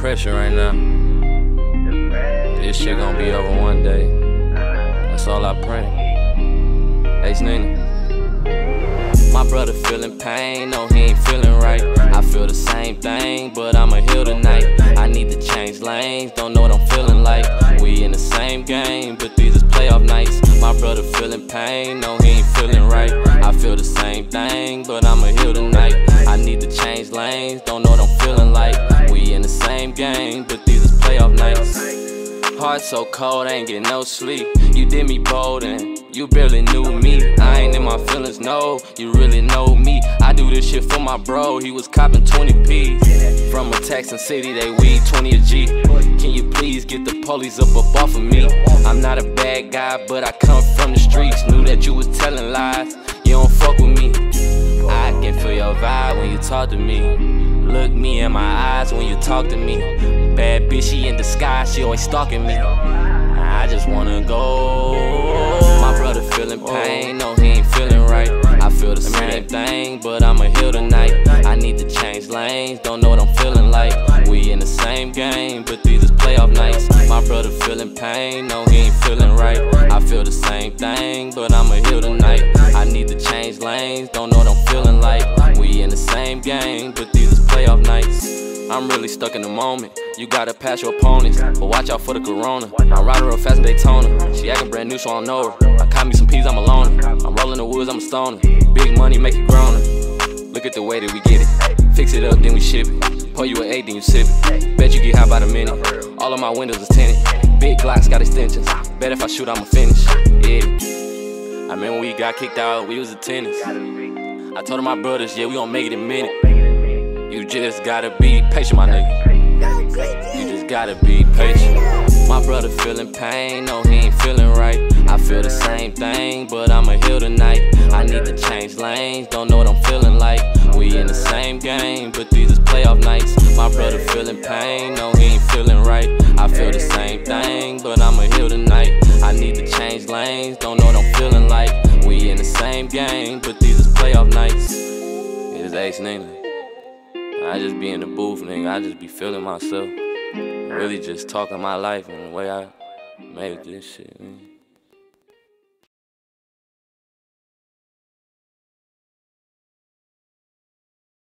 pressure right now. This shit gonna be over one day. That's all I pray. Ace Nina. My brother feeling pain, no, he ain't feeling right. I feel the same thing, but I'ma heal tonight. I need to change lanes, don't know what I'm feeling like. We in the same game, but these is playoff nights. My brother feeling pain, no, he ain't feeling right. I feel the same thing, but I'ma heal tonight. Need to change lanes, don't know what I'm feeling like. We in the same game, but these is playoff nights. Heart so cold, ain't getting no sleep. You did me bold and you barely knew me. I ain't in my feelings, no, you really know me. I do this shit for my bro, he was copping 20p. From a Texan city, they weed 20 a G. Can you please get the police up up off of me? I'm not a bad guy, but I come from the streets. Knew that you talk to me. Look me in my eyes when you talk to me. Bad bitch, she in disguise, she always stalking me. I just wanna go. My brother feeling pain, no, he ain't feeling right. I feel the same thing, but I'ma heal tonight. I need to change lanes, don't know what I'm feeling like. We in the same game, but these is playoff nights. My brother feeling pain, no, he ain't feeling right. I feel the same thing, but I'ma heal tonight. I need to change lanes, don't know what I'm feeling like. We in the same game, but these is playoff nights. I'm really stuck in the moment. You gotta pass your opponents, but watch out for the corona. I'm riding real fast in Daytona. She acting brand new, so I don't know her. I caught me some peas, I'm a loner. I'm rolling the woods, I'm a stoner. Big money, make it grown. Look at the way that we get it. Fix it up, then we ship it. Pour you an eight, then you sip it. Bet you get high by the minute. All of my windows are tinted. Big Glocks got extensions. Bet if I shoot, I'ma finish. Yeah. I remember we got kicked out, we was attendants. I told my brothers, yeah, we gon' make it in a minute. You just gotta be patient, my nigga. You just gotta be patient. My brother feeling pain, no, he ain't feeling right. I feel the same thing, but I'ma heal tonight. I need to change lanes, don't know what I'm feeling like. We in the same game, but these is playoff nights. My brother feeling pain, no, he ain't feeling right. I feel the same thing, but I'ma heal tonight. I need to change lanes, don't know what I'm feeling like. We in the same game, but these is playoff nights. It is Ace Nina. I just be in the booth, nigga. I just be feeling myself. Really just talking my life and the way I made this shit.